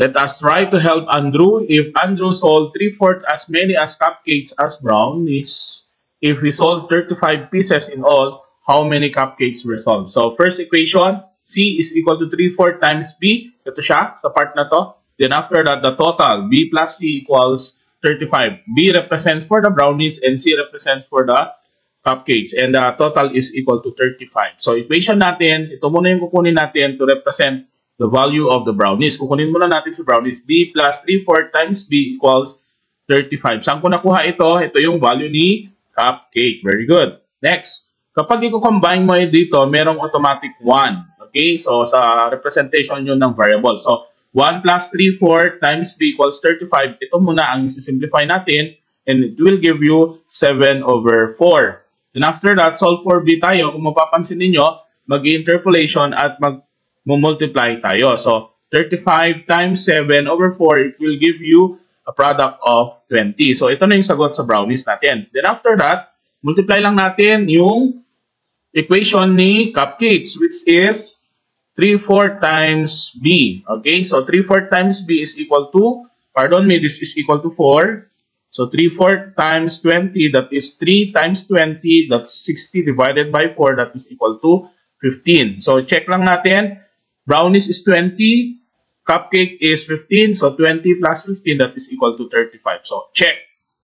Let us try to help Andrew. If Andrew sold 3-4 as many as cupcakes as brownies, if we sold 35 pieces in all, how many cupcakes were sold? So, first equation, C is equal to 3-4 times B. Ito siya, sa part na to. Then after that, the total, B plus C equals 35. B represents for the brownies and C represents for the cupcakes. And the total is equal to 35. So, equation natin, ito muna yung kukunin natin to represent the value of the brownies. Kukunin muna natin sa brownies. B plus 3 4 times B equals 35. Saan ko nakuha ito? Ito yung value ni cupcake. Very good. Next, kapag i-combine mo dito, merong automatic 1. Okay? So, sa representation yun ng variable. So, 1 plus 3 4 times B equals 35. Ito muna ang simplify natin and it will give you 7 over 4. Then after that, solve for B tayo. Kung mapapansin ninyo, mag-interpolation at mag multiply tayo. So, 35 times 7 over 4, it will give you a product of 20. So, ito na yung sagot sa brownies natin. Then after that, multiply lang natin yung equation ni cupcakes, which is 3 4 times b. Okay, so 3 4 times b is equal to, pardon me, this is equal to 4. So 3 4 times 20, that is 3 times 20, that's 60 divided by 4, that is equal to 15. So check lang natin, Brownies is 20. Cupcake is 15. So 20 plus 15, that is equal to 35. So check.